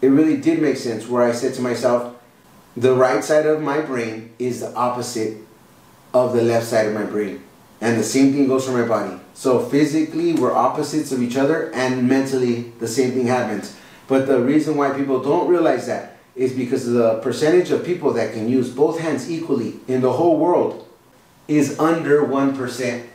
it really did make sense where I said to myself, the right side of my brain is the opposite of the left side of my brain. And the same thing goes for my body. So physically, we're opposites of each other, and mentally, the same thing happens. But the reason why people don't realize that is because the percentage of people that can use both hands equally in the whole world is under 1%.